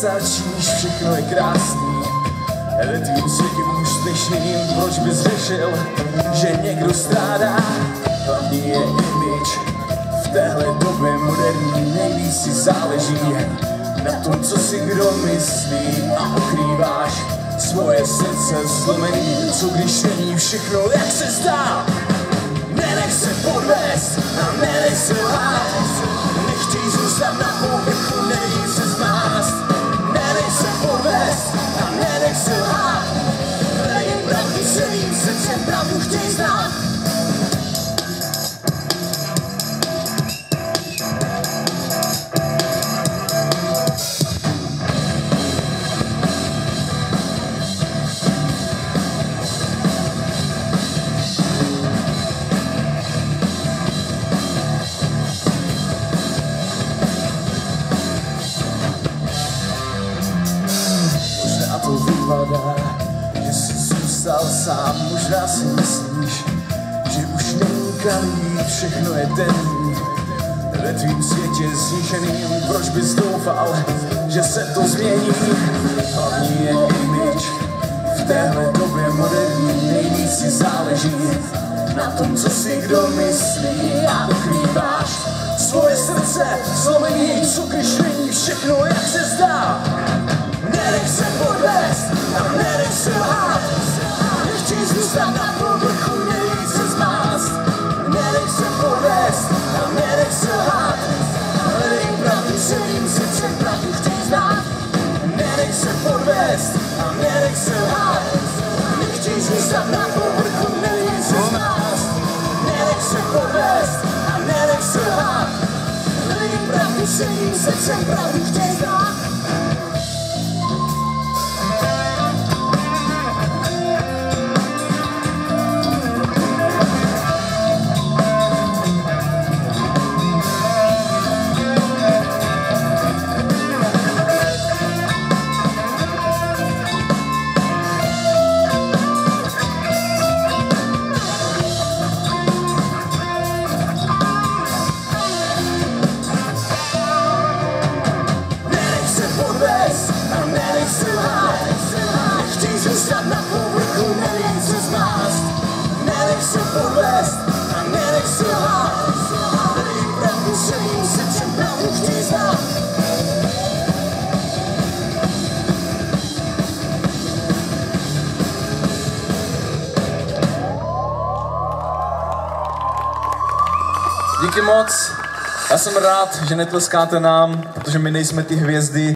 si vystačíš, všechno je krásný. Ve tvým světě úspěšným, proč bys řešil, že někdo strádá? Hlavní je image, v téhle době moderní nejvíc si záleží na tom, co si kdo myslí a ukrýváš svoje srdce zlomený, co když není všechno, jak se zdá. Nenech se podvést a nenech se lhát, sám, možná si myslíš, že už není kam jít, všechno je temný. Ve tvým světě zničeným, proč bys doufal, že se to změní? Hlavní je image, v téhle době moderní nejvíc si záleží na tom, co si kdo myslí a ukrýváš svoje srdce, nenech se lhát Nechtěj zůstat na povrchu, se zmást Nenech se podvést a nenech se lhát Hledej pravdu celým srdcem, pravdu chtěj znát Díky moc. Já jsem rád, že netleskáte nám, protože my nejsme ty hvězdy,